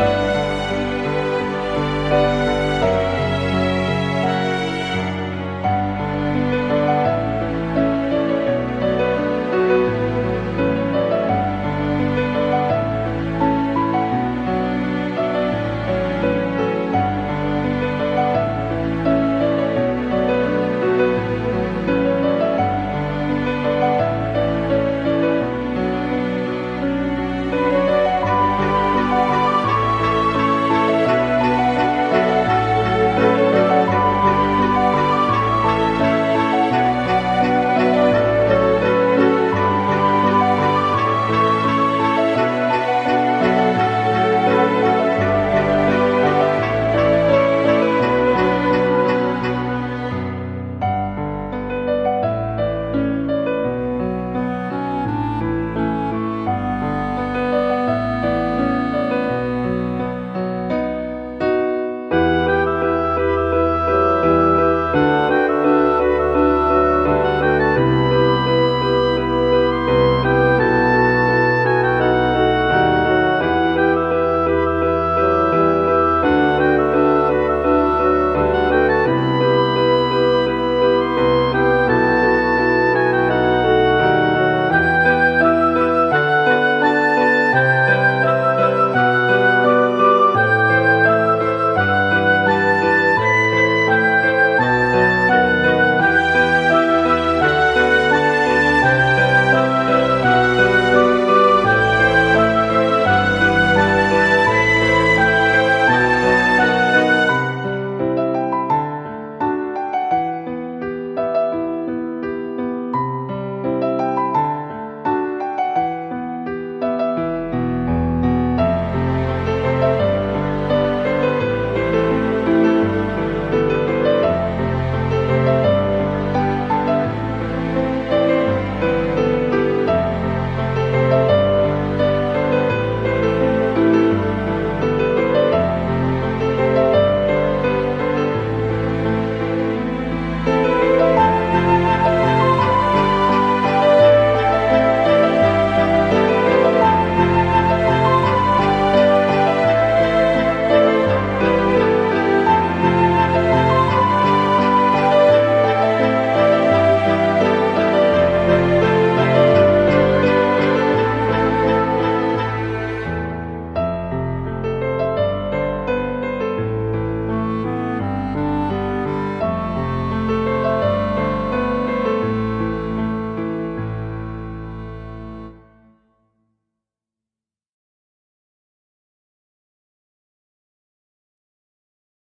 Bye.